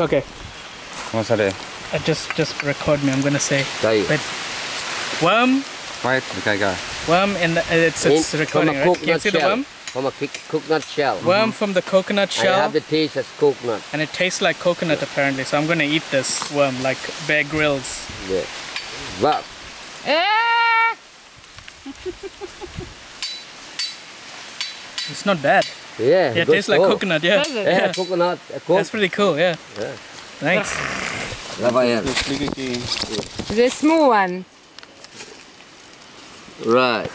Okay, What's that? uh, just just record me. I'm gonna say Đây. Wait. worm, Wait, okay, go. worm in the uh, it's it's In- recording. Right? Can you see the worm? From a coconut shell. Worm from the coconut shell. I have the taste as coconut. and it tastes like coconut apparently. So I'm gonna eat this worm like Bear Grylls. Yeah. Wow. It's not bad. Yeah. Yeah, it good tastes like stuff. coconut. Yeah, Does it? Yeah, coconut. uh, coke. that's pretty cool. Yeah, Yeah. thanks. Rabak yan. The small one. Right.